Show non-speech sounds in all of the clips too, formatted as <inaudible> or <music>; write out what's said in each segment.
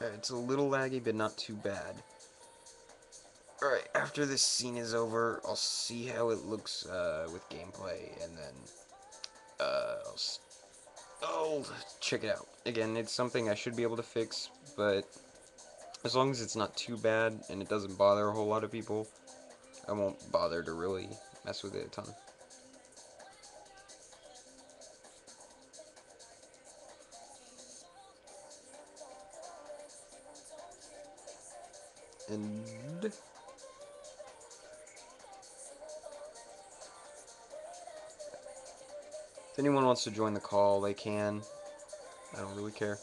It's a little laggy, but not too bad. Alright, after this scene is over, I'll see how it looks uh, with gameplay, and then uh, I'll, I'll check it out. Again, it's something I should be able to fix, but as long as it's not too bad and it doesn't bother a whole lot of people, I won't bother to really mess with it a ton. And if anyone wants to join the call, they can. I don't really care.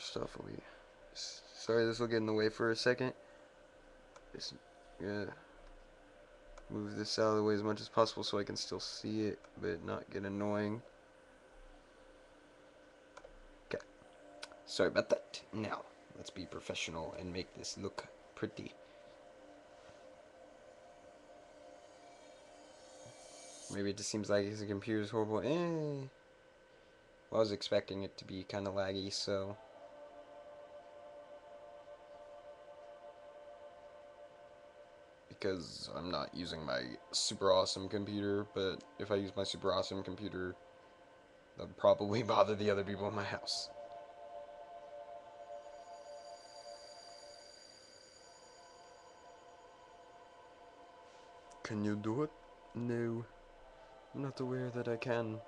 First off, we sorry this will get in the way for a second. Just yeah, move this out of the way as much as possible so I can still see it, but not get annoying. Okay, sorry about that. Now let's be professional and make this look pretty. Maybe it just seems like the computer's horrible. Eh. Well, I was expecting it to be kind of laggy, so because I'm not using my super awesome computer, but if I use my super awesome computer, that would probably <laughs> bother the other people in my house. Can you do it? No. I'm not aware that I can.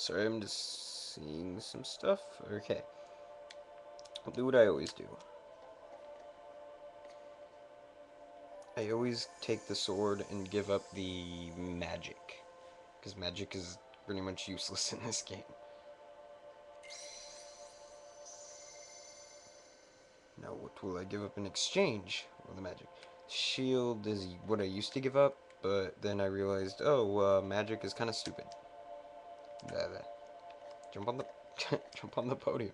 Sorry, I'm just seeing some stuff. Okay. I'll do what I always do. I always take the sword and give up the magic. Because magic is pretty much useless <laughs> in this game. Now what will I give up in exchange for the magic? Shield is what I used to give up, but then I realized, oh, uh, magic is kind of stupid. There, there. Jump on the <laughs> jump on the podium.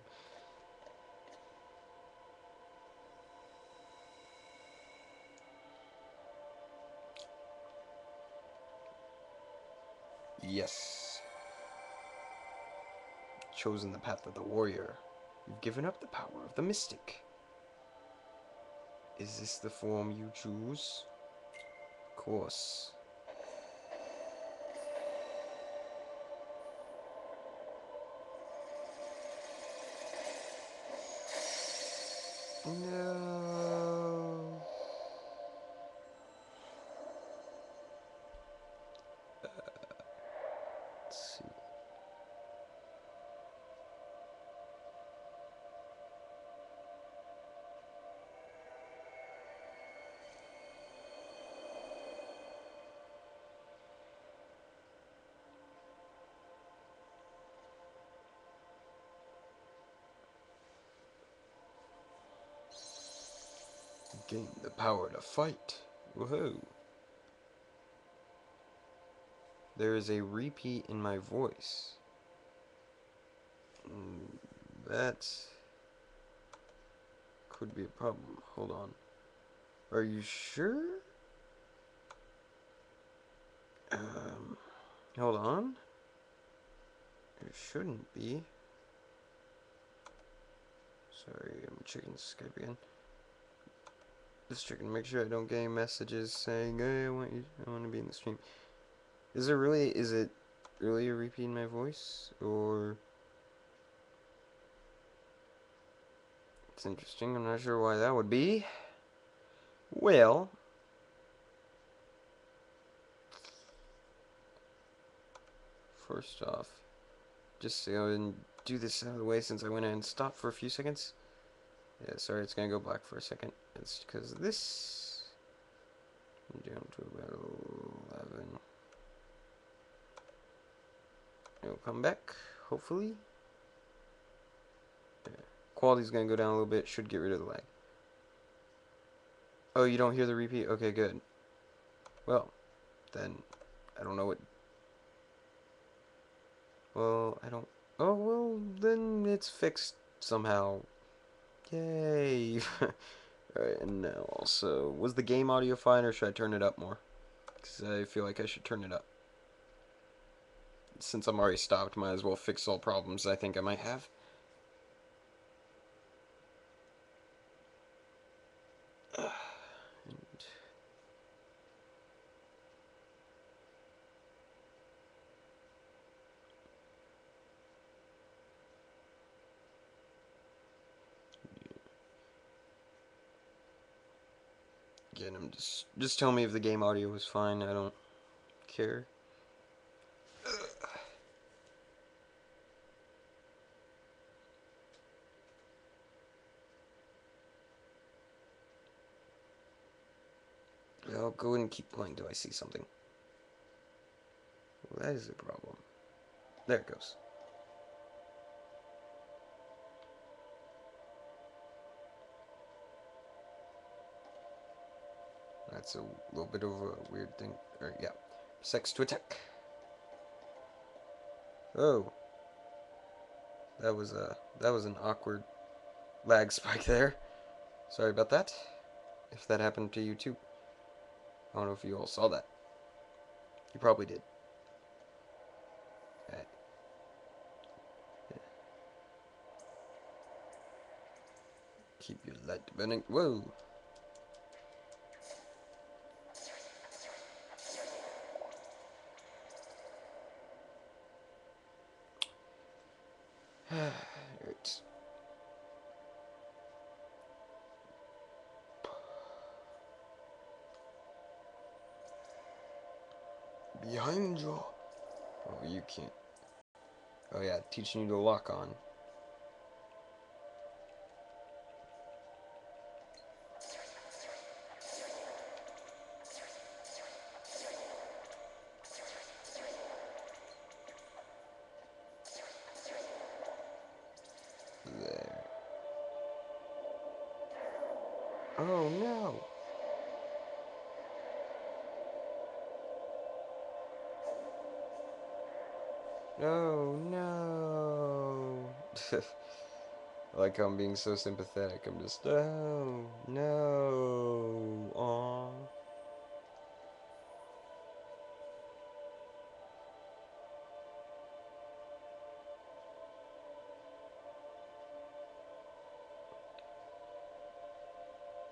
Yes. Chosen the path of the warrior. You've given up the power of the mystic. Is this the form you choose? Of course. Gain the power to fight. Woohoo. There is a repeat in my voice. Mm, that could be a problem. Hold on. Are you sure? Um, hold on. It shouldn't be. Sorry, I'm checking Skype again. Just checking to make sure I don't get any messages saying, "Hey, I want you, I want to be in the stream." Is it really? Is it really a repeat in my voice, or? It's interesting. I'm not sure why that would be. Well. First off, just to go and do this out of the way since I went and stopped for a few seconds. Yeah, sorry, it's gonna go black for a second. Because this down to about 11. It'll come back, hopefully. Yeah. Quality's gonna go down a little bit, should get rid of the lag. Oh, you don't hear the repeat? Okay, good. Well, then, I don't know what... Well, I don't... Oh, well, then it's fixed somehow. Yay! <laughs> Alright, and now also, was the game audio fine or should I turn it up more? Because I feel like I should turn it up. Since I'm already stopped, might as well fix all problems I think I might have. Just just tell me if the game audio was fine. I don't care. I'll go and keep playing till I see something. Well, that is a problem. There it goes. That's a little bit of a weird thing. Or, yeah. Sex to attack. Oh. That was a that was an awkward lag <laughs> spike there. Sorry about that. If that happened to you too. I don't know if you all saw that. You probably did. Keep your light burning. Whoa! Behind you. Oh, you can't. Oh yeah, teaching you to lock on. Like I'm being so sympathetic. I'm just oh no. Aw.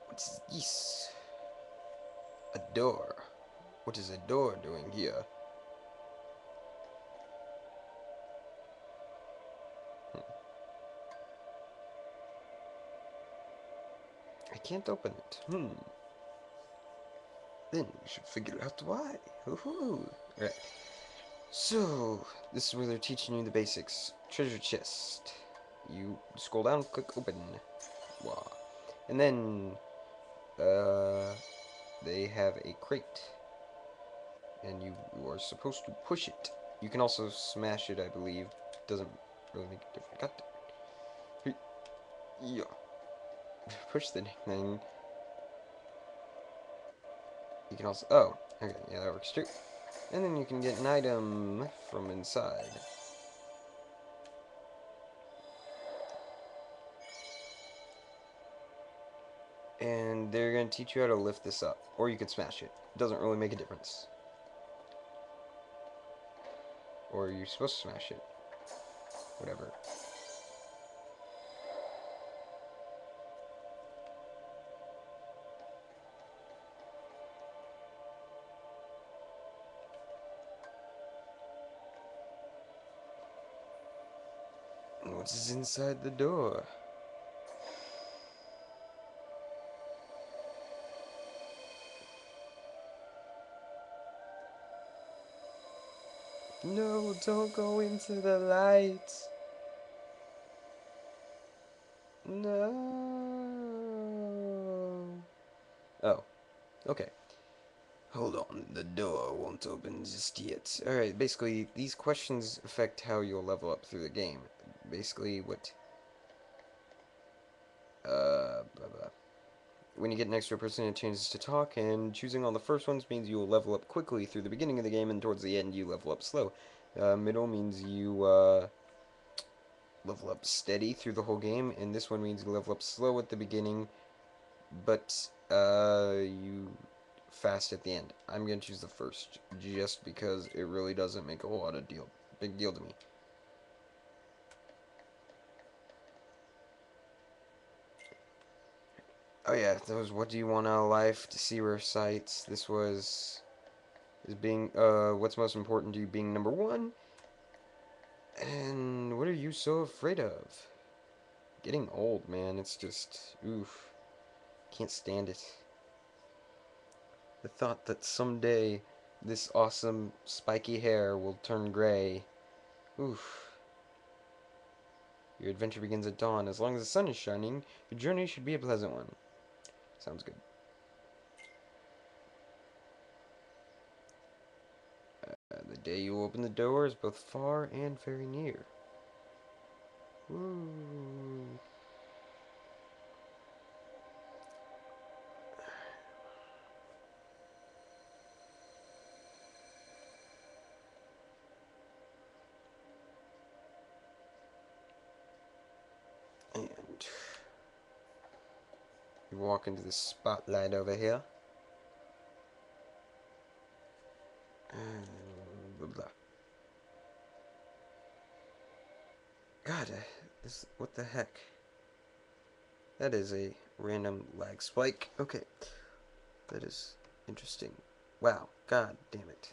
What's this? A door. What is a door doing here? Can't open it. Hmm. Then we should figure out why. Woohoo! Right. So, this is where they're teaching you the basics. Treasure chest. You scroll down, click open. And then, uh, they have a crate. And you, you are supposed to push it. You can also smash it, I believe. Doesn't really make a difference. Got it. Yeah <laughs> push the thing. You can also, oh, okay, yeah, that works too. And then you can get an item from inside. And they're going to teach you how to lift this up. Or you could smash it. It doesn't really make a difference. Or you're supposed to smash it. whatever. Is inside the door? No, don't go into the light. No. Oh, okay. Hold on, the door won't open just yet. Alright, basically, these questions affect how you'll level up through the game. Basically, what... Uh, blah, blah. When you get an extra person, it changes to talk, and choosing all the first ones means you will level up quickly through the beginning of the game, and towards the end you level up slow. Uh, middle means you uh, level up steady through the whole game, and this one means you level up slow at the beginning, but uh, you fast at the end. I'm going to choose the first, just because it really doesn't make a whole lot of deal, big deal to me. Oh yeah, those what do you want out of life to see rare sights. This was is being uh what's most important to you being number one. And what are you so afraid of? Getting old, man, it's just oof. Can't stand it. The thought that someday this awesome spiky hair will turn gray. Oof. Your adventure begins at dawn. As long as the sun is shining, your journey should be a pleasant one. Sounds good. Uh, the day you open the door is both far and very near. Walk into the spotlight over here. And blah blah. God, this what the heck? That is a random lag spike. Okay, that is interesting. Wow, god damn it.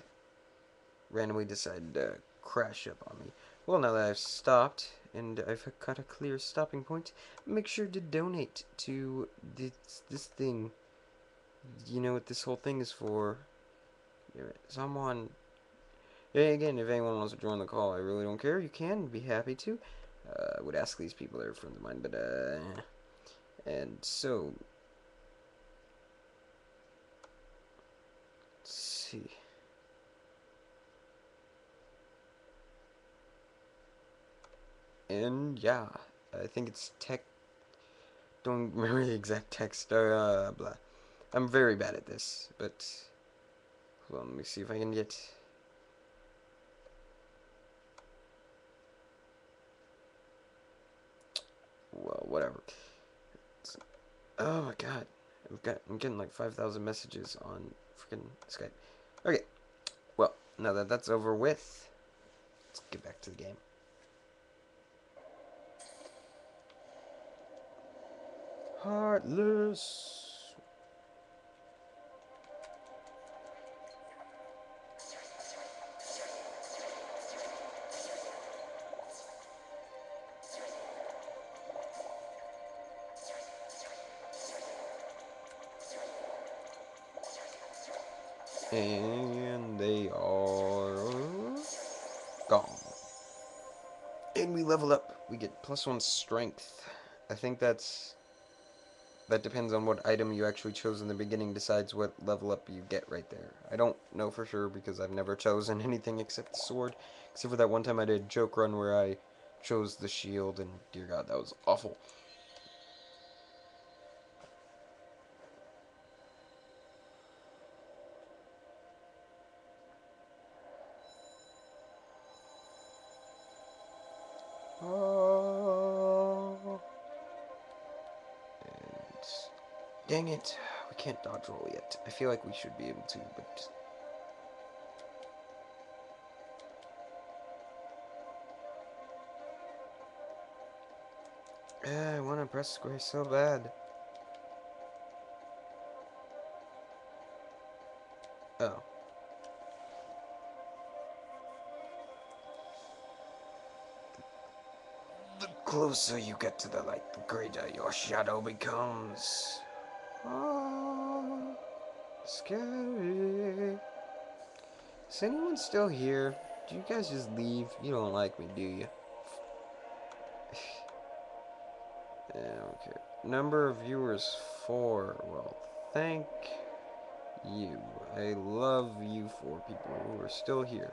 Randomly decided to crash up on me. Well, now that I've stopped, and I've got a clear stopping point, make sure to donate to this, this thing. You know what this whole thing is for. Someone... Again, if anyone wants to join the call, I really don't care. You can be happy to. Uh, I would ask these people, they're friends of mine, but, uh... And so... Let's see... and yeah, I think it's tech. Don't <laughs> remember the exact text. Uh, blah. I'm very bad at this, but well, let me see if I can get. Well, whatever. It's... oh my god, I've got I'm getting like 5,000 messages on freaking Skype. Okay, well now that that's over with, let's get back to the game. Heartless. And they are gone. And we level up. We get plus one strength. I think that's that depends on what item you actually chose in the beginning decides what level up you get right there. I don't know for sure because I've never chosen <laughs> anything except the sword, except for that one time I did joke run where I chose the shield, and dear god, that was awful. Can't dodge roll yet. I feel like we should be able to, but... Yeah, I want to press square so bad. Oh. The closer you get to the light, the greater your shadow becomes. Oh, scary. Is anyone still here? Do you guys just leave? You don't like me, do you? <sighs> okay. Number of viewers, four. Well, thank you. I love you four people who are still here.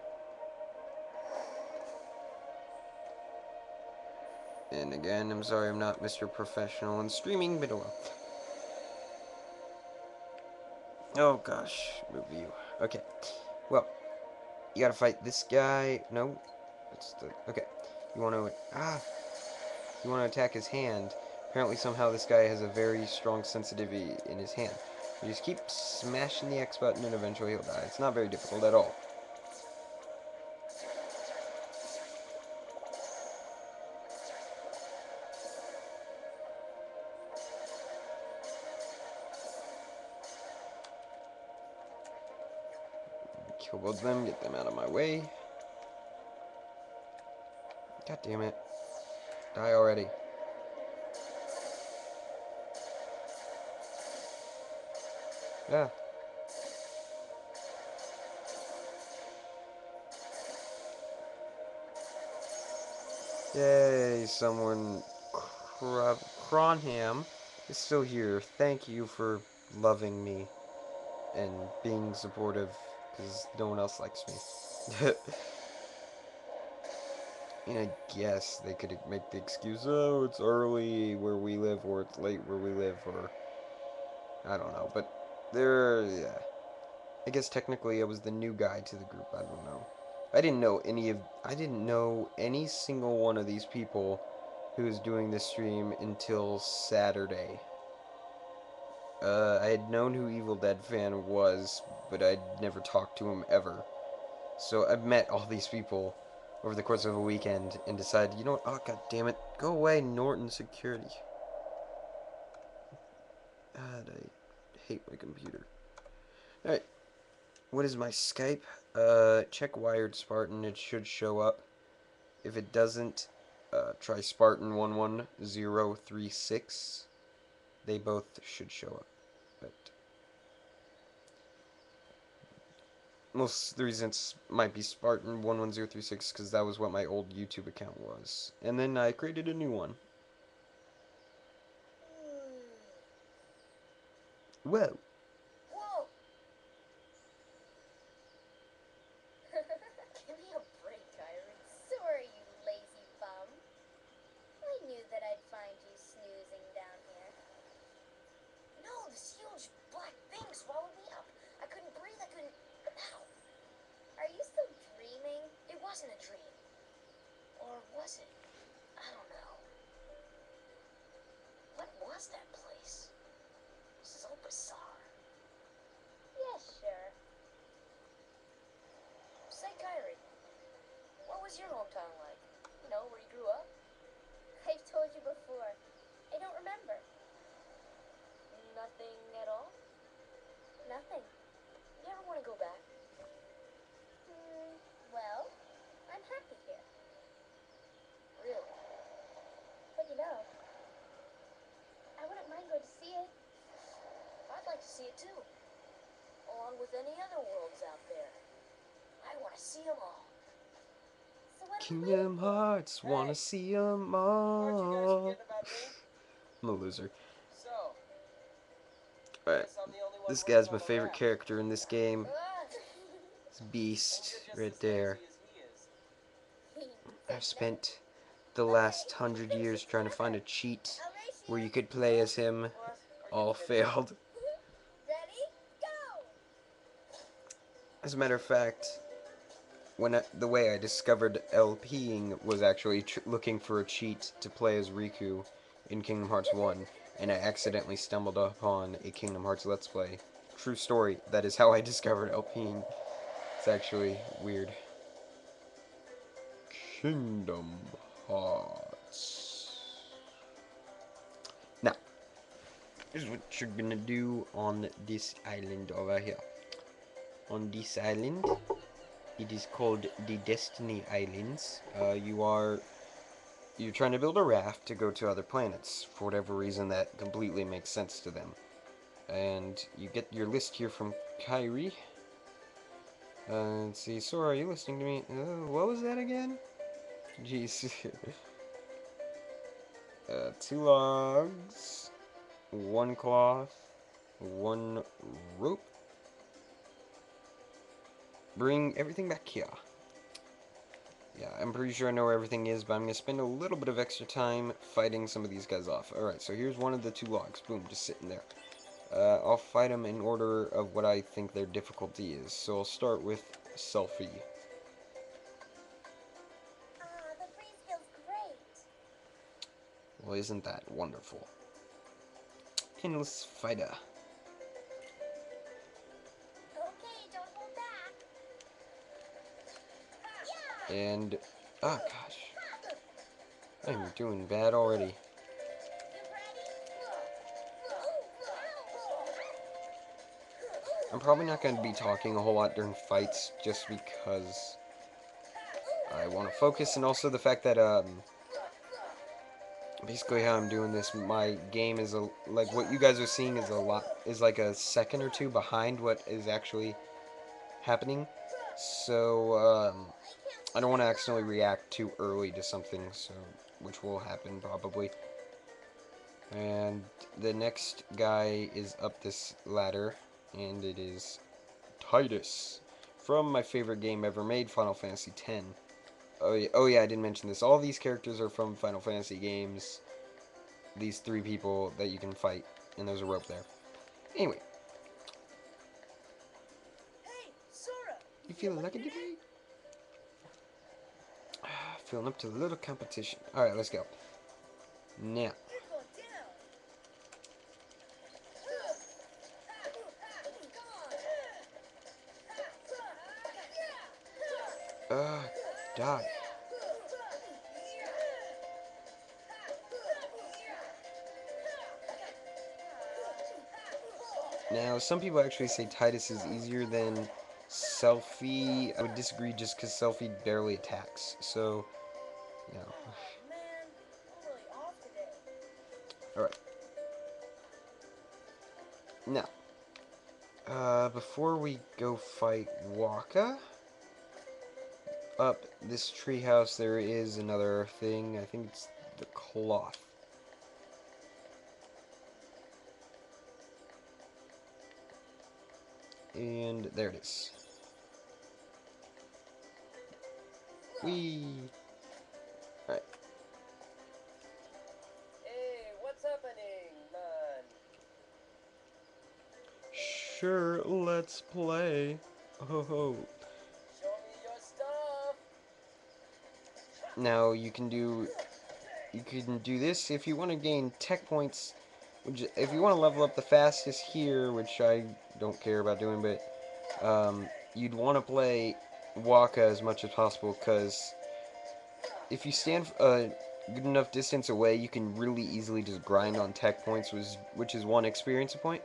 And again, I'm sorry I'm not Mr. Professional in streaming, but oh well. Oh gosh, review. Okay, well, you gotta fight this guy. No, that's the okay. You want to ah, you want to attack his hand. Apparently, somehow this guy has a very strong sensitivity in his hand. You just keep smashing the X button, and eventually he'll die. It's not very difficult at all. Of them, get them out of my way. God damn it. Die already. Yeah. Yay, someone... Cronham is still here. Thank you for loving me and being supportive because no one else likes me. <laughs> and I guess they could make the excuse, oh, it's early where we live, or it's late where we live, or I don't know. But there, yeah. I guess technically I was the new guy to the group. I don't know. I didn't know any of, I didn't know any single one of these people who was doing this stream until Saturday. Uh, I had known who Evil Dead fan was, but I'd never talked to him ever. So I've met all these people over the course of a weekend and decided, you know what, oh god damn it, go away, Norton Security. God, I hate my computer. Alright, what is my Skype? Uh, check Wired Spartan, it should show up. If it doesn't, uh, try Spartan11036. They both should show up. But most of the reasons might be Spartan11036 because that was what my old YouTube account was. And then I created a new one. Whoa. Give me a break, Kairi. Sorry, you lazy bum. I knew that I'd find you snoozing down here. No, this huge black thing swallowed me up. I couldn't breathe. I couldn't. Ow. Are you still dreaming? It wasn't a dream. Or was it? I don't know. What was that place? So bizarre. Yeah, sure. Say, Kairi, what was your hometown like? You know, where you grew up? I've told you before. I don't remember. Nothing at all? Nothing. You ever want to go back? Hmm, well, I'm happy here. Really? But you know, I wouldn't mind going to see it. I'd like to see it too. Along with any other worlds out there. I want to see them all. So when we leave- Kingdom Hearts, wanna see 'em Aren't you guys all. forgetting about me? <laughs> I'm a loser. Alright, guess I'm the only one this guy's my favorite character in this game. It's Beast, Hope you're just right there. lazy as he is. I've spent the last hundred years trying to find a cheat where you could play as him. What? Are you All failed. As a matter of fact, when I, the way I discovered LPing was actually tr looking for a cheat to play as Riku in Kingdom Hearts 1, and I accidentally stumbled upon a Kingdom Hearts Let's Play. True story, that is how I <laughs> discovered LPing. It's actually weird. Kingdom Hearts. Now, this is what you're gonna do on this island over here. On this island, it is called the Destiny Islands. Uh, you are you're trying to build a raft to go to other planets for whatever reason that completely makes sense to them. And you get your list here from Kairi. Uh, let's see, Sora, are you listening to me? Uh, what was that again? <laughs> Jeez. uh, two logs, one cloth, one rope. Bring everything back here. Yeah, I'm pretty sure I know where everything is, but I'm going to spend a little bit of extra time fighting some of these guys off. Alright, so here's one of the two logs. Boom, just sitting there. Uh, I'll fight them in order of what I think their difficulty is. So I'll start with Selphie. Ah, the breeze feels great. Well, isn't that wonderful? Endless Fighter. And, oh gosh, I'm doing bad already. I'm probably not going to be talking a whole lot during fights just because I want to focus and also the fact that, um, basically how I'm doing this, my game is, a, like, what you guys are seeing is a lot, is like a second or two behind what is actually happening. So, um, I don't want to accidentally react too early to something, so, which will happen probably. And the next guy is up this ladder, and it is Tidus from my favorite game ever made, Final Fantasy X. Oh yeah, oh yeah, I didn't mention this. All these characters are from Final Fantasy games. These three people that you can fight, and there's a rope there. Anyway, Hey, Sora! you feeling lucky today? Feeling up to a little competition. All right, let's go. Now, uh, die. Now, some people actually say Tidus is easier than Selphie. I would disagree just because Selphie barely attacks. So, no. Man, I'm really off today. Alright. Now, uh, before we go fight Wakka, up this treehouse there is another thing. I think it's the cloth. And there it is. Whee! Sure, let's play. Now you can do you can do this if you want to gain tech points. Which, if you want to level up the fastest here, which I don't care about doing, but um, you'd want to play Wakka as much as possible because if you stand a good enough distance away, you can really easily just grind on tech points, which is one experience point.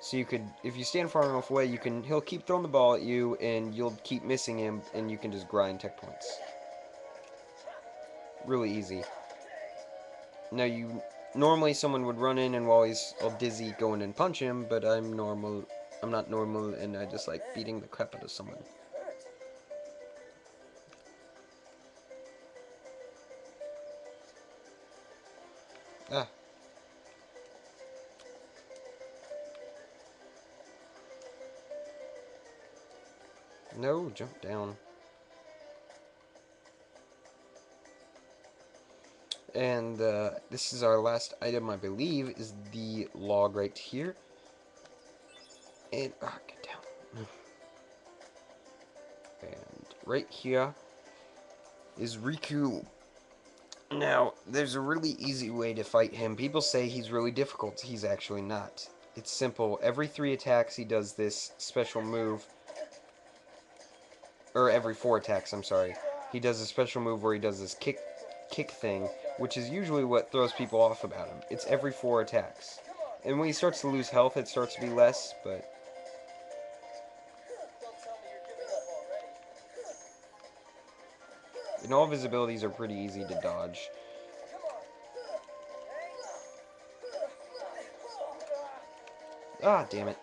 So you could, if you stand far enough away, you can he'll keep throwing the ball at you, and you'll keep missing him, and you can just grind tech points. Really easy. Now you normally someone would run in and while he's all dizzy go in and punch him, but I'm normal. I'm not normal, and I just like beating the crap out of someone. No, jump down. And uh, this is our last item, I believe, is the log right here. And, ah, get down. <laughs> and right here is Riku. Now, there's a really easy way to fight him. People say he's really difficult. He's actually not. It's simple. Every three attacks, he does this special move. Or every four attacks, I'm sorry. He does a special move where he does this kick kick thing, which is usually what throws people off about him. It's every four attacks. And when he starts to lose health, it starts to be less, but and all of his abilities are pretty easy to dodge. Ah, damn it.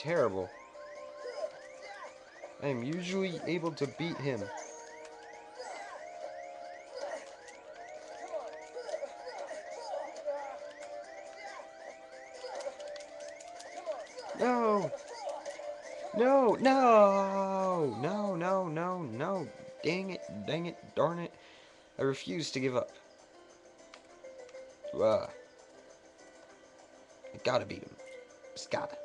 Terrible. I am usually able to beat him. No! No, no! No, no, no, no. Dang it, dang it, darn it. I refuse to give up. Uh, I gotta beat him. Just gotta.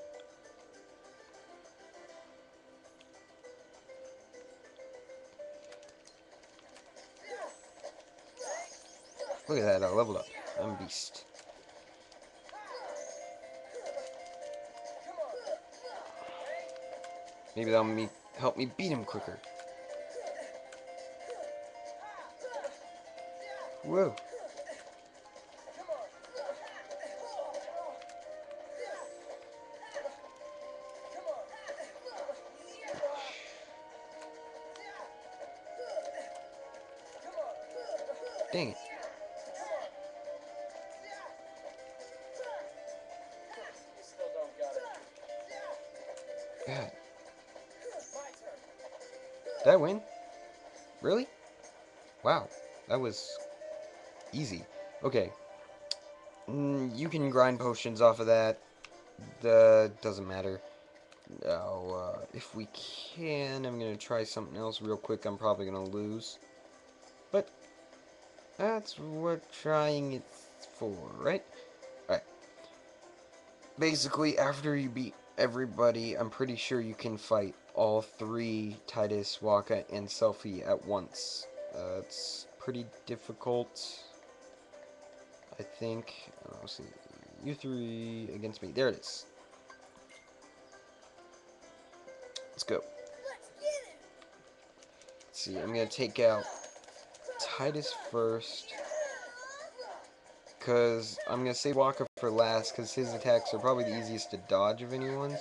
Look at that, I leveled up. I'm beast. Maybe that'll me help me beat him quicker. Whoa. Dang it. That was easy. Okay. Mm, you can grind potions off of that. The doesn't matter. Now, uh, if we can, I'm gonna try something else real quick. I'm probably gonna lose. But that's what trying it for, right? Alright. Basically, after you beat everybody, I'm pretty sure you can fight all three Tidus, Wakka, and Selphie at once. Uh, pretty difficult. I think. Uh, let's see. You three against me. There it is. Let's go. Let's see. I'm gonna take out Tidus first. Because I'm going to save Wakka for last, because his attacks are probably the easiest to dodge of anyone's.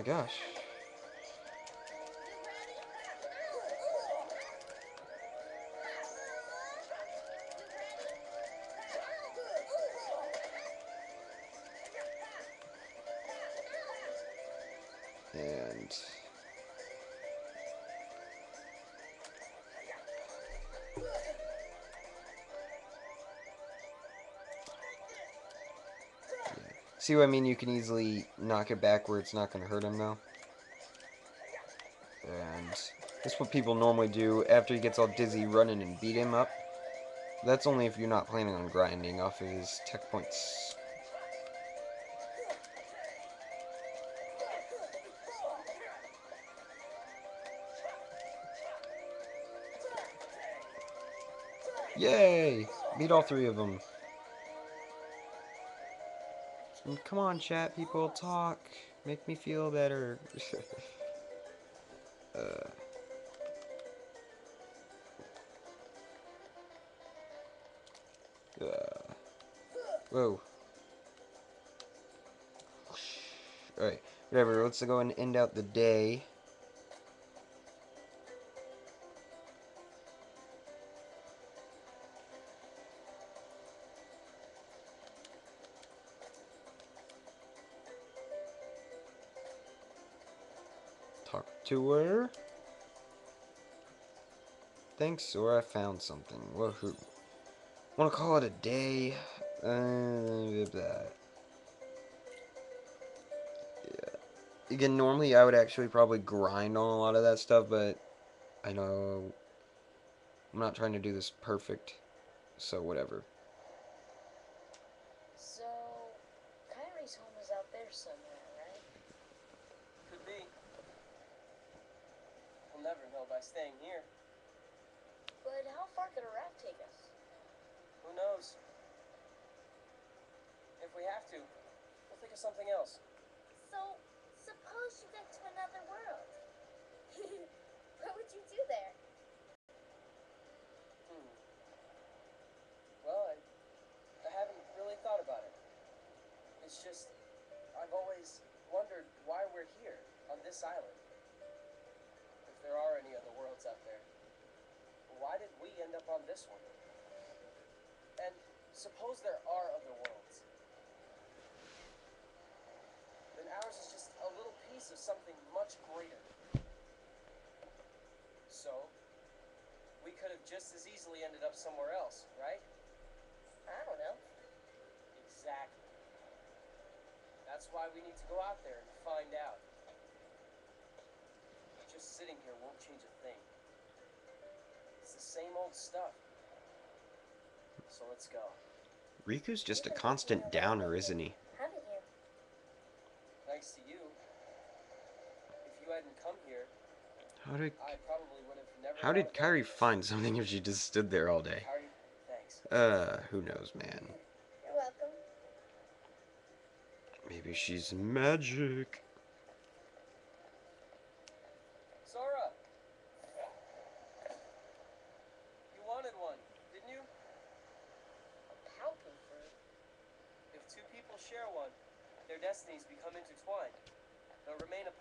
My gosh. And See what I mean? You can easily knock it back where it's not going to hurt him, though. And that's what people normally do after he gets all dizzy running and beat him up. That's only if you're not planning on grinding off of his tech points. Yay! Beat all three of them. And come on, chat people, talk. Make me feel better. <laughs> uh. Uh. Whoa. Alright, whatever, let's go and end out the day. Talk to her. Thanks, or I found something. Woohoo. Wanna call it a day? Uh. Yeah. Again, normally I would actually probably grind on a lot of that stuff, but I know I'm not trying to do this perfect, so whatever. So, Kairi's home is out there somewhere, right? Could be. We'll never know by staying here. But how far could a raft take us? Who knows? If we have to, we'll think of something else. So, suppose you get to another world. what would you do there? Hmm. Well, I, I haven't really thought about it. It's just, I've always wondered why we're here on this island. If there are any other worlds out there, why did we end up on this one? And suppose there are other worlds. Then ours is just a little piece of something much greater. So, we could have just as easily ended up somewhere else, right? I don't know. Exactly. That's why we need to go out there and find out. Just sitting here won't change a thing. It's the same old stuff. So let's go. Riku's just a constant downer, isn't he? Haven't you? Thanks to you. If you hadn't come here, How did I probably would have never. How did about Kairi this. find something if she just stood there all day? Kairi, thanks. Uh, who knows, man. You're welcome. Maybe she's magic. Sora! You wanted one, didn't you? A Paopu fruit. If two people share one, their destinies become intertwined. They'll remain a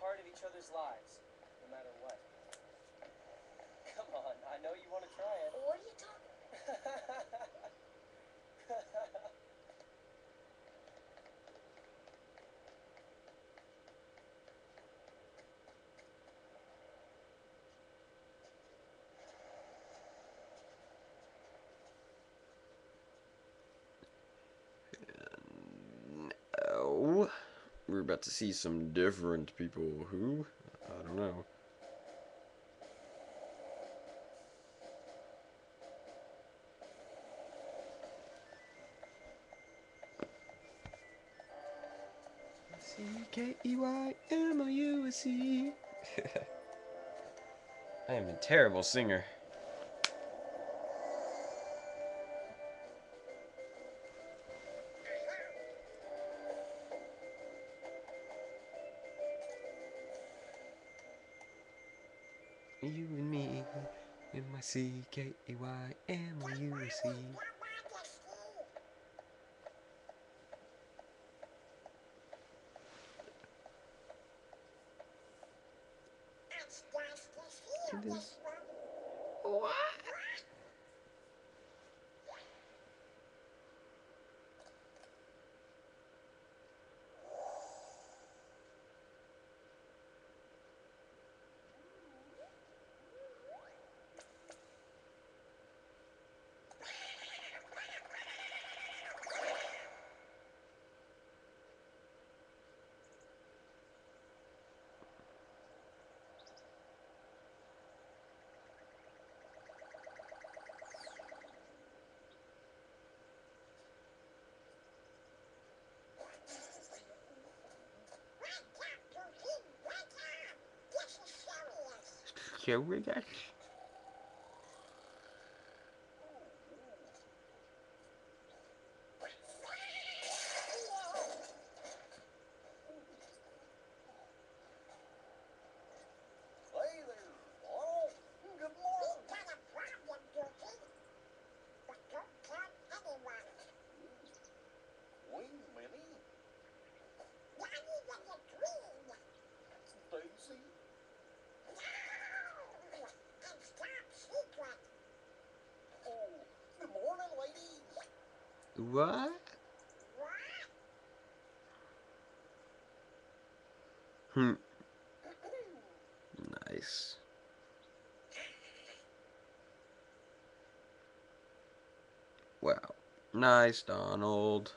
part of each other's lives, no matter what. Come on, I know you want to try it. What are you talking <laughs> Oh, we're about to see some different people. Who? I don't know. C K E Y M O U S E. <laughs> I am a terrible singer. C K E Y M U S Curious. Hey there, Laurel. Good morning. Wait a minute. Daisy. Oh, good morning, ladies. What? Hmm. nice. Wow. Nice, Donald.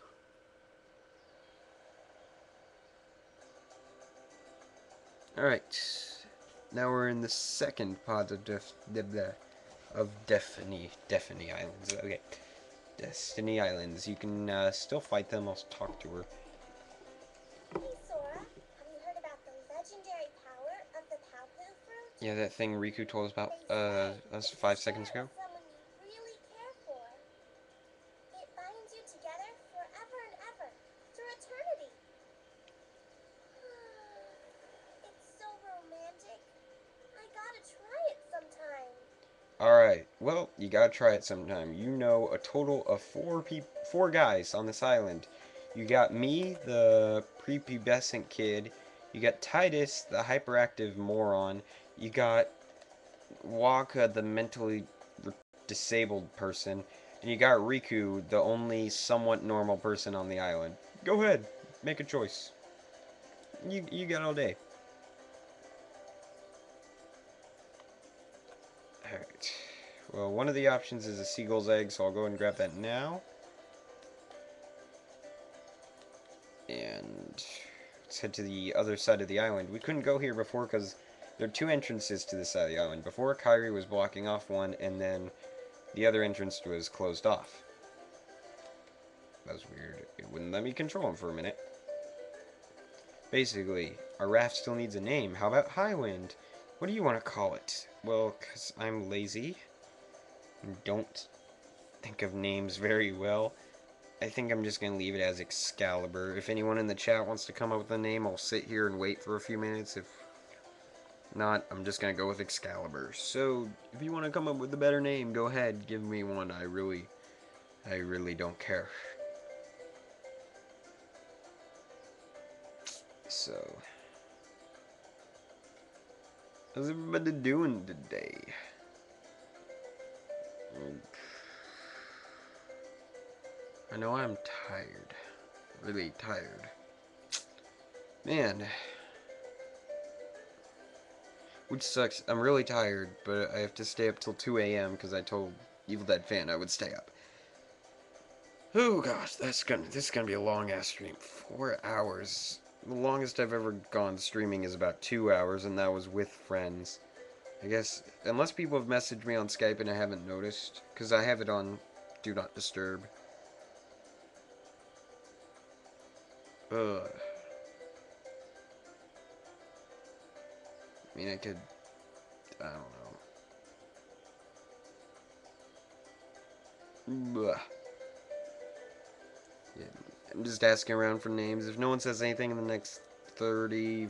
Alright. Now we're in the second part of Def de de of Destiny Destiny Islands. Okay. Destiny Islands. You can uh, still fight them. I'll talk to her. Hey, Sora. Have you heard about the legendary power of the Paopu fruit? Yeah, that thing Riku told us about uh, us five seconds ago. it with Someone you really care for. It binds you together forever and ever, through eternity. it's so romantic. I gotta try it sometime. Alright, well, you gotta try it sometime. You know a total of four peop four guys on this island. You got me, the prepubescent kid. You got Tidus, the hyperactive moron. You got Wakka, the mentally disabled person. And you got Riku, the only somewhat normal person on the island. Go ahead, make a choice. You, you got all day. Well, one of the options is a seagull's egg, so I'll go and grab that now. And let's head to the other side of the island. We couldn't go here before because there are two entrances to this side of the island. Before, Kairi was blocking off one, and then the other entrance was closed off. That was weird. It wouldn't let me control him for a minute. Basically, our raft still needs a name. How about Highwind? What do you want to call it? Well, because I'm lazy don't think of names very well, I think I'm just going to leave it as Excalibur. If anyone in the chat wants to come up with a name, I'll sit here and wait for a few minutes. If not, I'm just going to go with Excalibur. So, if you want to come up with a better name, go ahead, give me one. I really, I really don't care. So, how's everybody doing today? Mm. I know I'm tired. Really tired. Man. Which sucks. I'm really tired, but I have to stay up till 2 a.m. because I told Evil Dead fan I would stay up. Oh gosh, that's gonna this is gonna be a long ass stream. Four hours. The longest I've ever gone streaming is about two hours, and that was with friends. I guess, unless people have messaged me on Skype and I haven't noticed, because I have it on Do Not Disturb. Ugh. I mean, I could. I don't know. Blah. Yeah, I'm just asking around for names. If no one says anything in the next 30,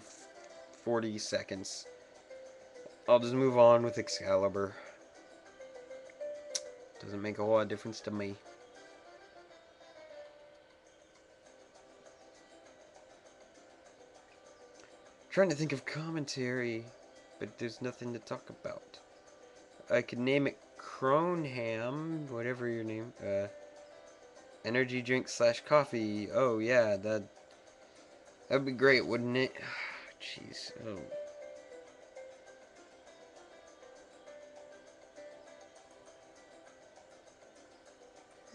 40 seconds, I'll just move on with Excalibur. Doesn't make a whole lot of difference to me. Trying to think of commentary, but there's nothing to talk about. I could name it Cronham, whatever your name. Uh, energy drink slash coffee. Oh yeah, that that'd be great, wouldn't it? <sighs> Jeez. Oh.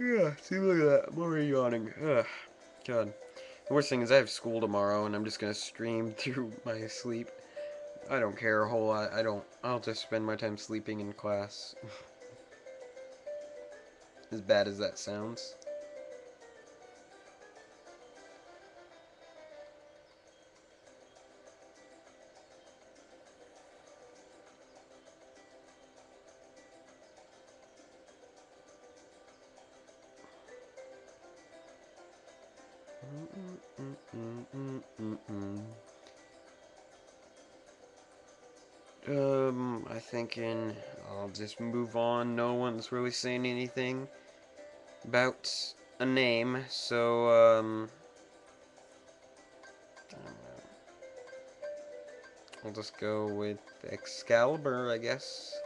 Yeah, see, look at that. I'm already yawning. Ugh. God. The worst thing is I have school tomorrow, and I'm just gonna stream <laughs> through my sleep. I don't care a whole lot. I don't. I'll just spend my time sleeping in class. <laughs> as bad as that sounds. Just move on. No one's really saying anything about a name, so um. I'll just go with Excalibur, I guess.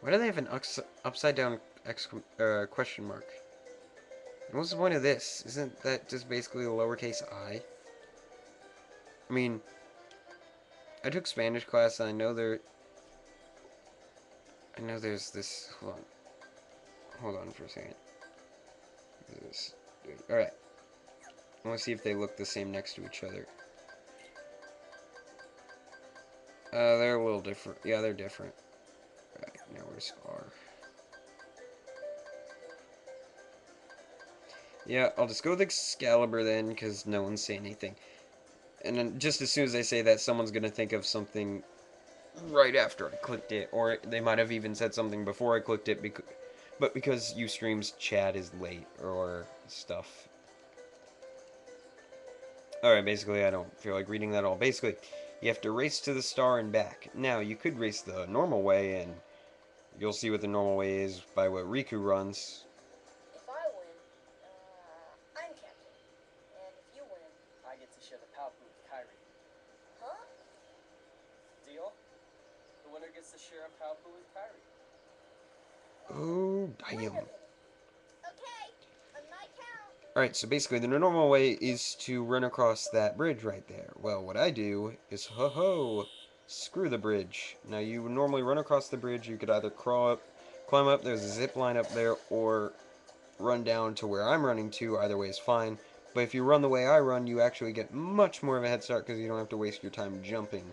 Why do they have an upside down uh, question mark? What's the point of this? Isn't that just basically a lowercase i? I mean, I took Spanish class and I know there I know there's this. Hold on. Hold on for a second. This. Alright. I want to see if they look the same next to each other. Uh, they're a little different. Yeah, they're different. Right, now where's R? Yeah, I'll just go with Excalibur then, because no one's saying anything. And then just as soon as I say that, someone's going to think of something right after I clicked it. Or they might have even said something before I clicked it, bec but because Ustream's chat is late or stuff. Alright, basically I don't feel like reading that all. Basically, you have to race to the star and back. Now, you could race the normal way, and you'll see what the normal way is by what Riku runs. If I win, uh, I'm captain. And if you win, I get to share the Paopu with Kairi. huh? Deal? The winner gets to share a Paopu with Kairi. Oh, damn. Okay, on my count. Alright, so basically the normal way is to run across that bridge right there. Well, what I do is, ho ho, screw the bridge. Now, you would normally run across the bridge, you could either crawl up, climb up, there's a zip line up there, or run down to where I'm running to, either way is fine. But if you run the way I run, you actually get much more of a head start because you don't have to waste your time jumping.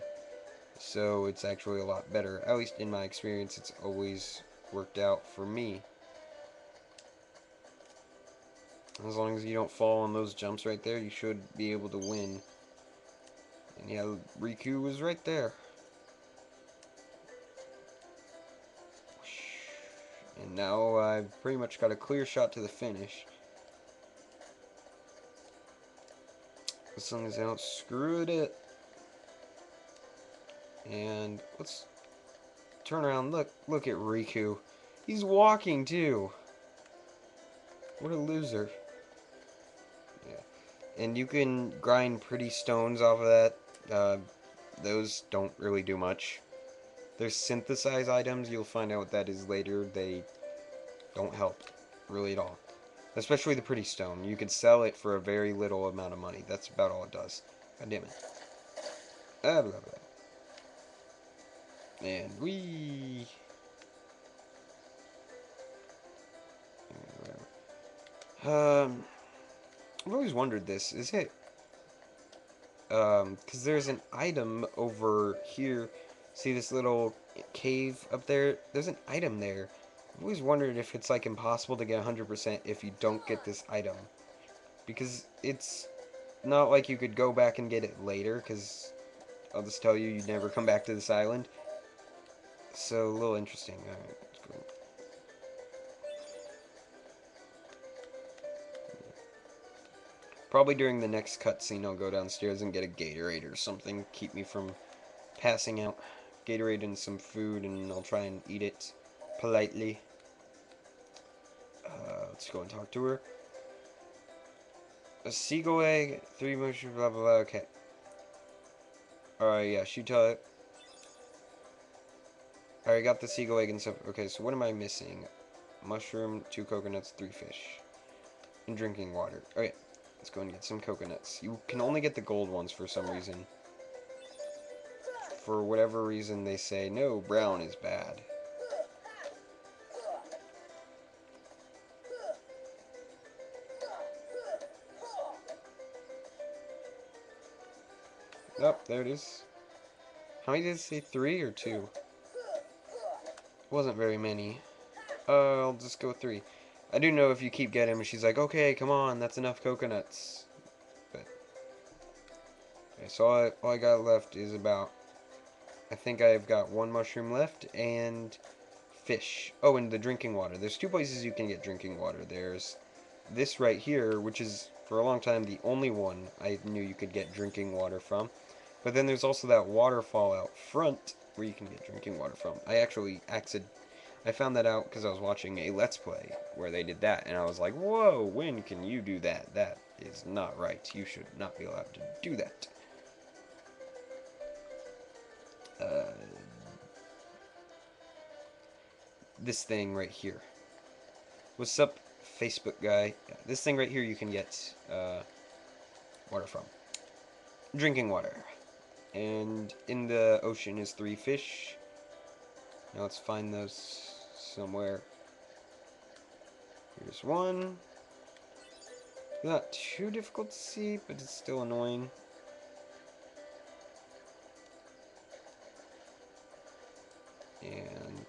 So it's actually a lot better. At least in my experience, it's always worked out for me. As long as you don't fall on those jumps right there, you should be able to win. And yeah, Riku was right there. And now I've pretty much got a clear shot to the finish. As long as I don't screw it. And let's turn around. Look, look at Riku. He's walking too. What a loser. Yeah. And you can grind pretty stones off of that. Uh, those don't really do much. There's synthesized items. You'll find out what that is later. They don't help really at all. Especially the pretty stone. You can sell it for a very little amount of money. That's about all it does. God damn it. Ah, blah, blah. And we. Um, I've always wondered this. Is it? Um, because there's an item over here. See this little cave up there? There's an item there. I've always wondered if it's like impossible to get 100% if you don't get this item. Because it's not like you could go back and get it later, because I'll just tell you, you'd never come back to this island. So, a little interesting. Alright, let's. Probably during the next cutscene, I'll go downstairs and get a Gatorade or something. Keep me from passing out. Gatorade and some food, and I'll try and eat it politely. Uh, let's go and talk to her. A seagull egg, three mushrooms, blah blah blah. Okay. Alright, yeah, shoot tell Alright, got the seagull egg and stuff. Okay, so what am I missing? Mushroom, two coconuts, three fish. And drinking water. Okay, let's go and get some coconuts. You can only get the gold ones for some reason. For whatever reason, they say, no, brown is bad. Oh, there it is. How many did it say? Three or two? Wasn't very many. Uh, I'll just go three. I do know if you keep getting them, she's like, okay, come on, that's enough coconuts. But, okay, so all I, all I got left is about, I think I've got one mushroom left, and fish. Oh, and the drinking water. There's two places you can get drinking water. There's this right here, which is, for a long time, the only one I knew you could get drinking water from. But then there's also that waterfall out front where you can get drinking water from. I actually accident I found that out because I was watching a Let's Play where they did that, and I was like, whoa, when can you do that? That is not right. You should not be allowed to do that. Uh, this thing right here. What's up, Facebook guy? This thing right here you can get uh, water from. Drinking water. And in the ocean is three fish. Now let's find those somewhere. Here's one. Not too difficult to see, but it's still annoying. And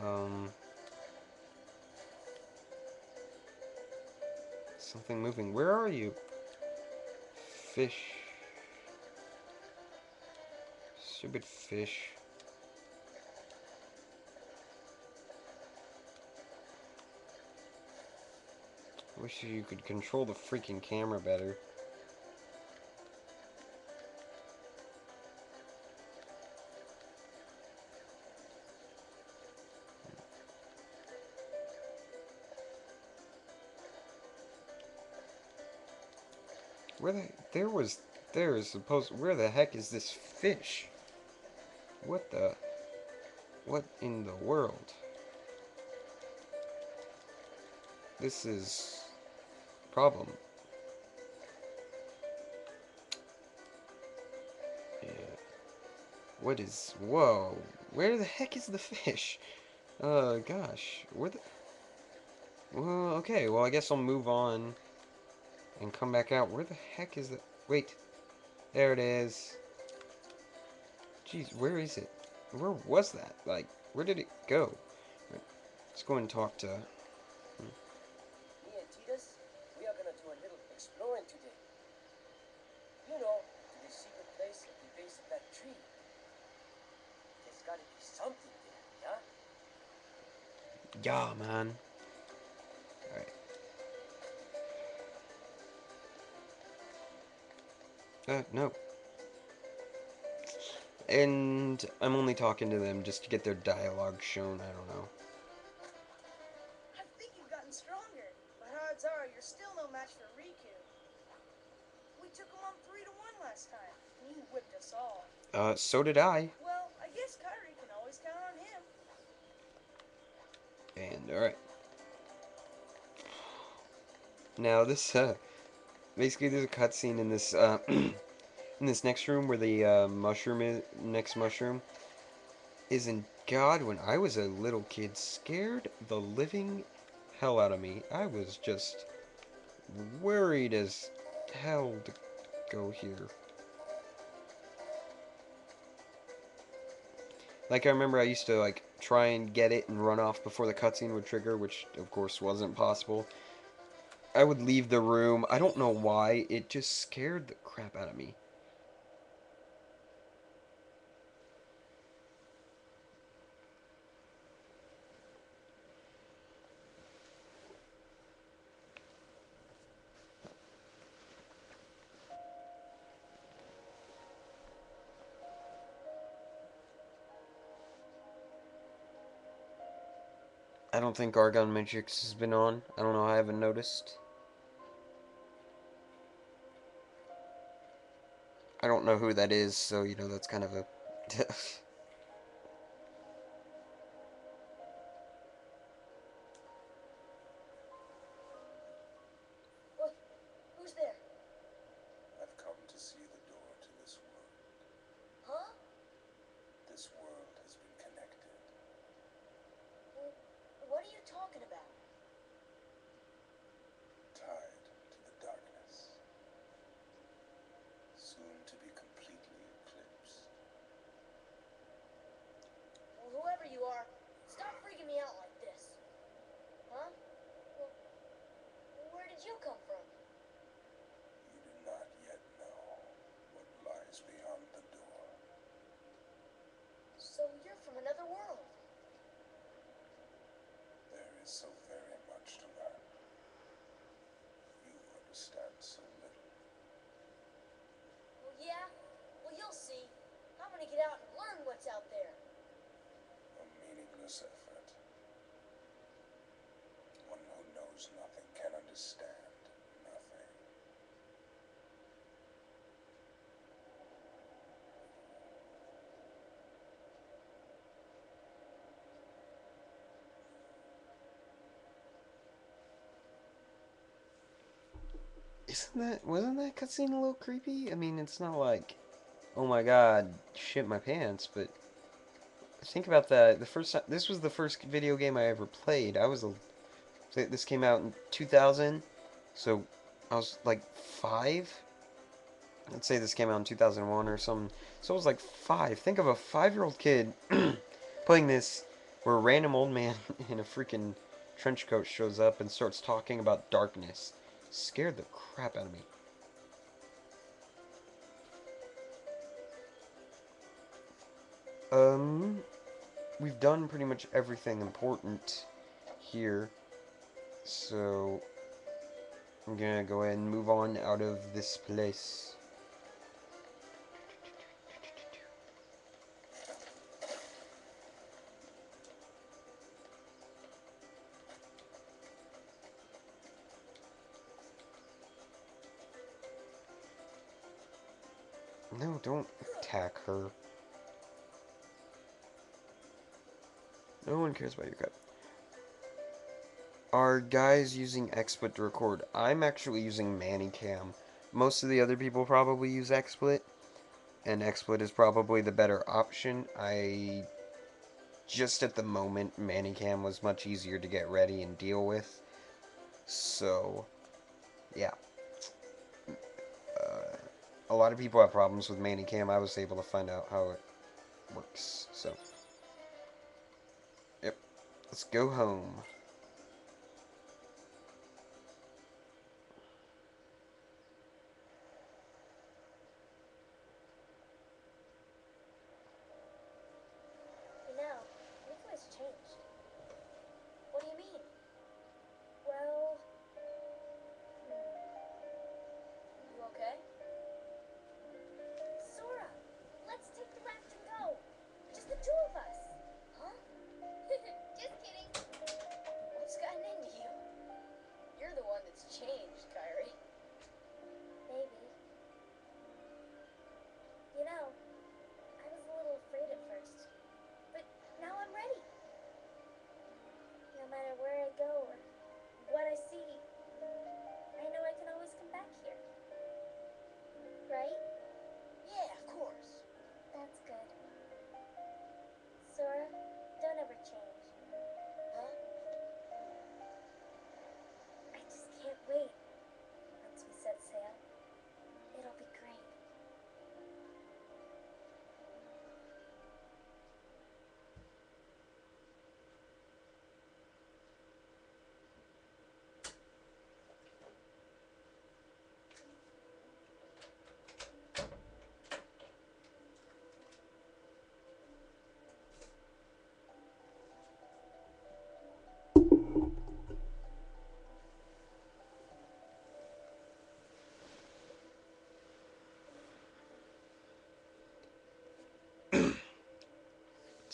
um something moving. Where are you? Fish. Stupid fish. Wish you could control the freaking camera better. There is supposed where the heck is this fish? What the what in the world? This is problem. Yeah. What is whoa? Where the heck is the fish? Uh gosh. Where the Well, okay, well I guess I'll move on and come back out. Where the heck is it? Wait. There it is. Jeez, where is it? Where was that? Like, where did it go? Let's go and talk to... talking to them just to get their dialogue shown, I don't know. I think you've gotten stronger, but odds are you're still no match for Riku. We took him on three to one last time, and you whipped us all. Uh, so did I. Well, I guess Kairi can always count on him. And, alright. Now, this, uh, basically there's a cutscene in this, uh, <clears throat> in this next room where the, uh, mushroom is, next mushroom is in God, when I was a little kid, scared the living hell out of me. I was just worried as hell to go here. Like I remember I used to like try and get it and run off before the cutscene would trigger, which of course wasn't possible. I would leave the room. I don't know why. It just scared the crap out of me. Don't think Argon Matrix has been on. I don't know. I haven't noticed. I don't know who that is, so you know that's kind of a. <laughs> What? Who's there? I've come to see the door to this world. Huh? This world has been connected. Wh- What are you talking about? tied to the darkness, soon to be completely eclipsed. Well, whoever you are, stop freaking me out like this. Huh? Well, where did you come from? You do not yet know what lies beyond the door. So you're from another world. There is so very much to learn. You understand so little. Well, yeah. Well, you'll see. I'm gonna get out and learn what's out there. A meaningless effort. One who knows nothing can understand nothing. Isn't that wasn't that cutscene a little creepy? I mean, it's not like, oh my god, shit my pants, but think about that. The first time this was the first video game I ever played. I was a this came out in 2000, so I was like five. Let's say this came out in 2001 or something. So I was like five. Think of a five-year-old kid <clears throat> playing this, where a random old man <laughs> in a freaking trench coat shows up and starts talking about darkness. Scared the crap out of me. Um, we've done pretty much everything important here. So, I'm gonna go ahead and move on out of this place. No, don't attack her. No one cares about your cut. Are guys using XSplit to record? I'm actually using ManyCam. Most of the other people probably use XSplit, and XSplit is probably the better option. I just at the moment, ManyCam was much easier to get ready and deal with. So, yeah. Uh, a lot of people have problems with ManyCam. I was able to find out how it works. So. Let's go home.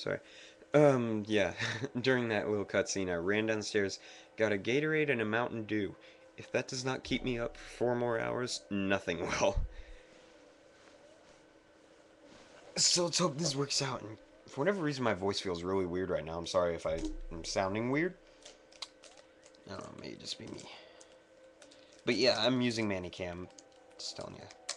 Sorry. Um, yeah. <laughs> During that little cutscene, I ran downstairs, got a Gatorade and a Mountain Dew. If that does not keep me up for four more hours, nothing <laughs> will. So let's hope this works out. And for whatever reason, my voice feels really weird right now. I'm sorry if I am sounding weird. I don't know, maybe just be me. But yeah, I'm using ManyCam. Just telling you.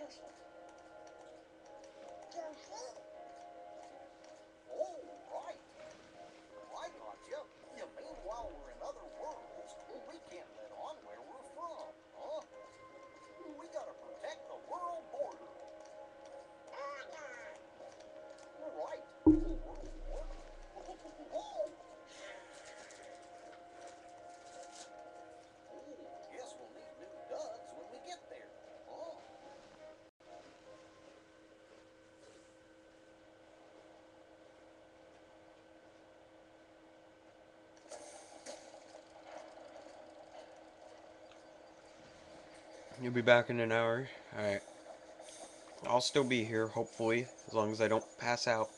Thank you. You'll be back in an hour. Alright. I'll still be here, hopefully, as long as I don't pass out.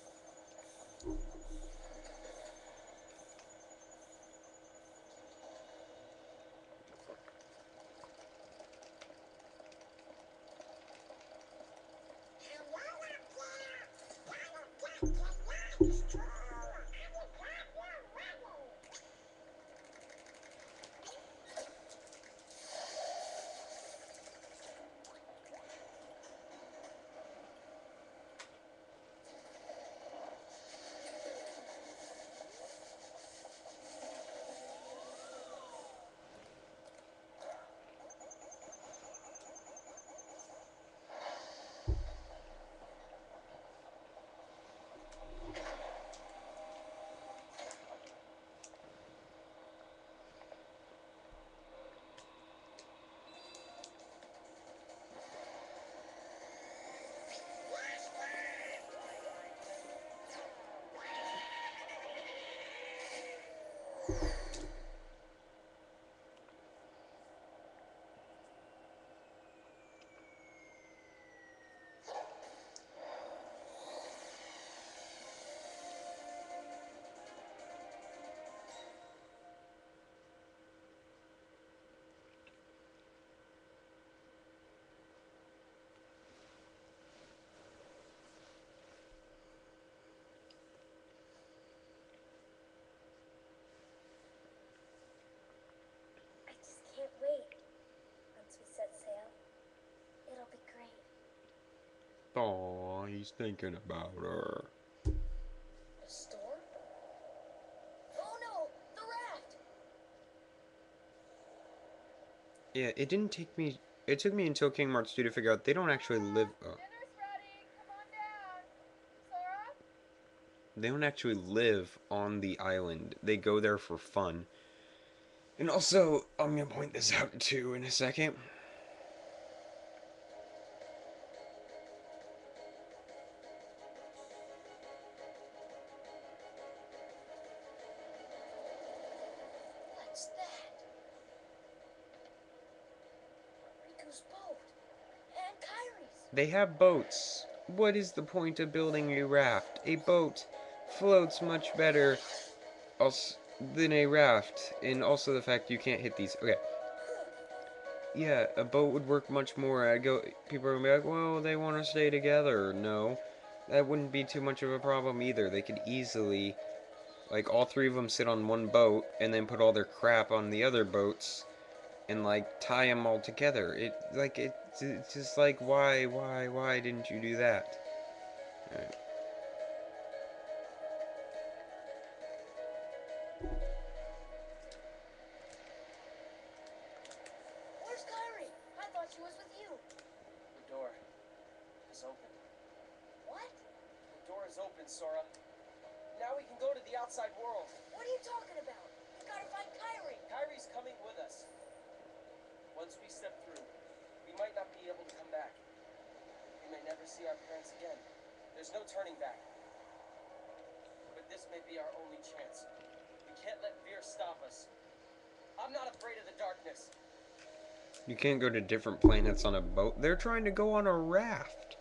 Aw, he's thinking about her. A storm? Oh no, the raft! Yeah, it didn't take me. It took me until King Hearts 2 to figure out they don't actually live. Oh, Dinner's ready. Come on down. Sora? they don't actually live on the island. They go there for fun. And also, I'm gonna point this out too in a second. They have boats. What is the point of building a raft? A boat floats much better than a raft. And also the fact you can't hit these. Okay. Yeah, a boat would work much more. I'd go. People are gonna be like, well, they want to stay together. No, that wouldn't be too much of a problem either. They could easily, like, all three of them sit on one boat and then put all their crap on the other boats, and like tie them all together. It like it, just like why, why, why didn't you do that? Alright. Can't go to different planets on a boat. They're trying to go on a raft.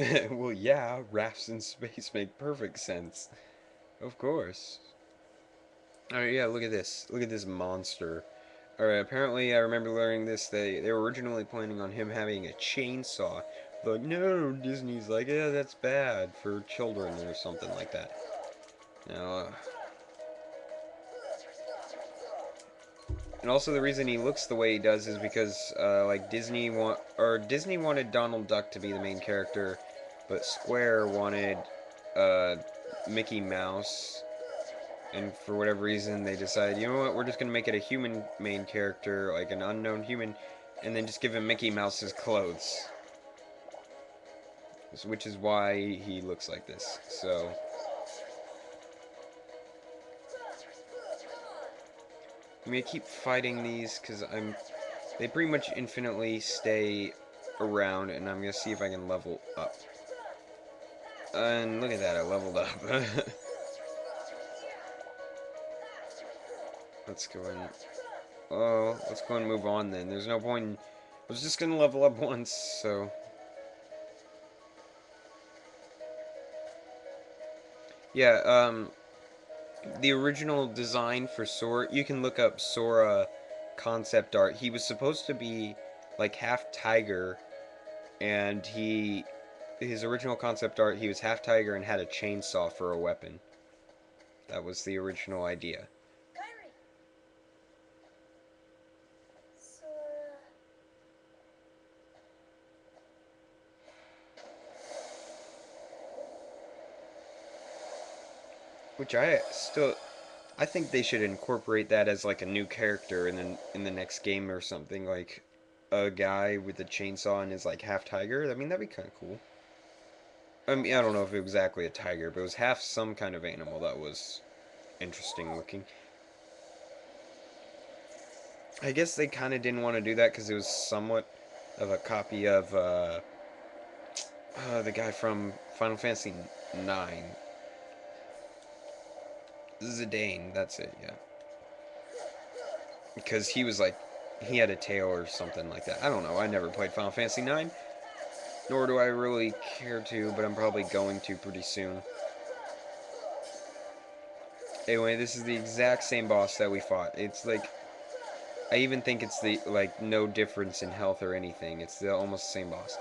<laughs> well, yeah, rafts in space <laughs> make perfect sense. Of course. Alright, yeah, look at this. Look at this monster. Alright, apparently I remember learning this. They, they were originally planning on him having a chainsaw. But no, Disney's like, yeah, that's bad for children or something like that. Now, uh, and also the reason he looks the way he does is because, uh, like Disney want, or Disney wanted Donald Duck to be the main character, but Square wanted, uh, Mickey Mouse, and for whatever reason they decided, you know what, we're just gonna make it a human main character, like an unknown human, and then just give him Mickey Mouse's clothes. Which is why he looks like this. So. I mean, I keep fighting these because I'm. They pretty much infinitely stay around, and I'm gonna see if I can level up. And look at that, I leveled up. <laughs> let's go in. Oh, let's go and move on then. There's no point in... I was just gonna level up <laughs> once, so... Yeah, um... The original design for Sora, you can look up Sora concept art. He was supposed to be like half tiger, and he his original concept art, he was half tiger and had a chainsaw for a weapon. That was the original idea. Which I still I think they should incorporate that as like a new character in the in the next game or something like a guy with a chainsaw and is like half tiger. I mean that'd be kind of cool. I mean I don't know if it was exactly a tiger, but it was half some kind of animal that was interesting looking. I guess they kind of didn't want to do that because it was somewhat of a copy of uh, uh, the guy from Final Fantasy Nine. Zidane, that's it, yeah. Because he was like, he had a tail or something like that. I don't know. I never played Final Fantasy Nine, nor do I really care to, but I'm probably going to pretty soon. Anyway, this is the exact same boss that we fought. It's like I even think it's the like no difference in health or anything. It's the almost the same boss.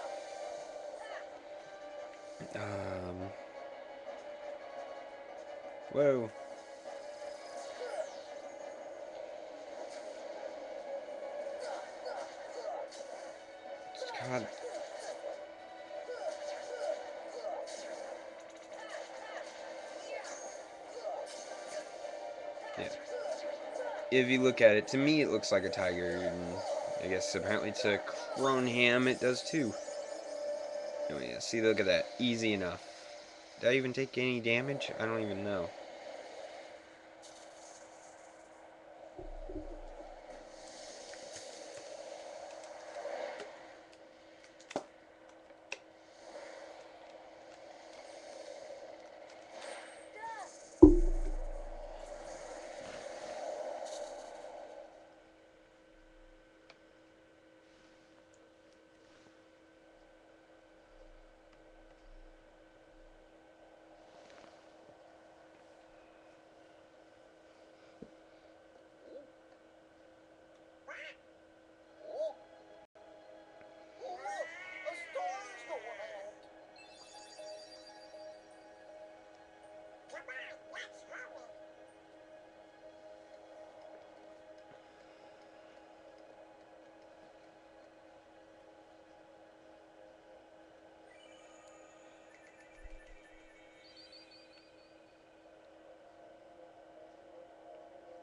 Um. Whoa. God. Yeah. If you look at it, to me it looks like a tiger, and I guess apparently to Cronham it does too. Anyway, yeah, see, look at that. Easy enough. Did I even take any damage? I don't even know.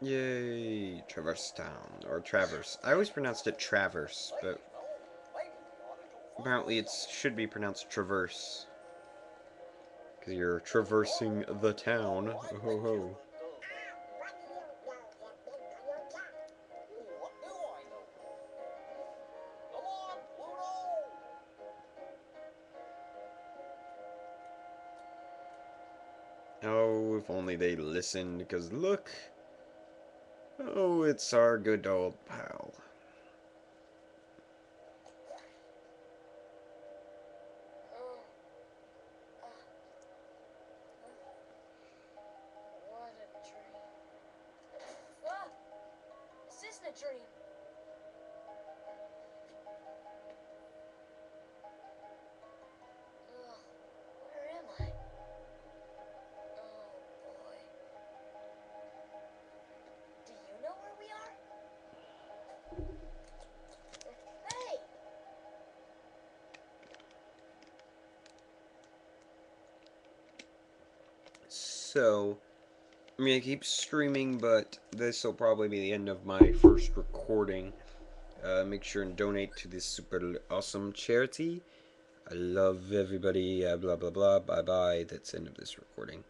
Yay, Traverse Town, or Traverse. I always pronounced it Traverse, but apparently it should be pronounced Traverse. Because you're traversing the town. Ho ho ho. Oh, if only they listened, because look. Oh, it's our good old pal. Gonna keep streaming, but this will probably be the end of my first recording. Uh, make sure and donate to this super awesome charity. I love everybody. Uh, blah blah blah. Bye bye. That's end of this recording.